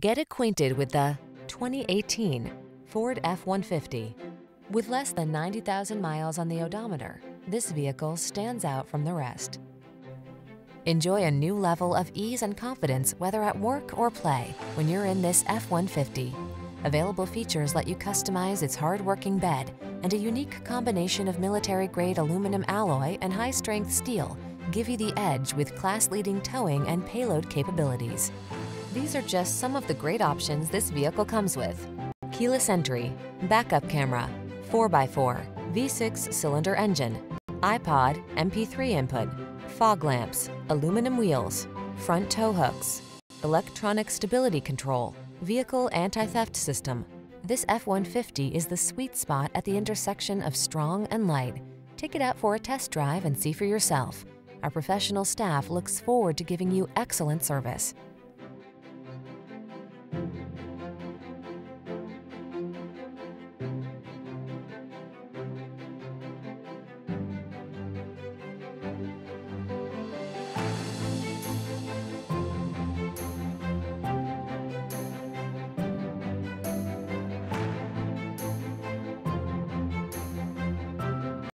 Get acquainted with the 2018 Ford F-150. With less than 90,000 miles on the odometer, this vehicle stands out from the rest. Enjoy a new level of ease and confidence whether at work or play when you're in this F-150. Available features let you customize its hard-working bed and a unique combination of military-grade aluminum alloy and high-strength steel give you the edge with class-leading towing and payload capabilities. These are just some of the great options this vehicle comes with. Keyless entry, backup camera, 4x4, V6 cylinder engine, iPod, MP3 input, fog lamps, aluminum wheels, front tow hooks, electronic stability control, vehicle anti-theft system. This F-150 is the sweet spot at the intersection of strong and light. Take it out for a test drive and see for yourself. Our professional staff looks forward to giving you excellent service.